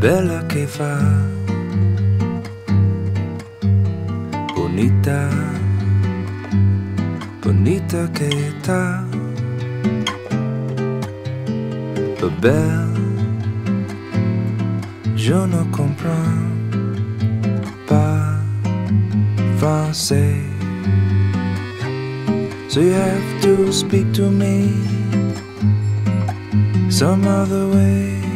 bella che fa, bonita, bonita che ta, belle, je ne comprends pas français. So you have to speak to me some other way.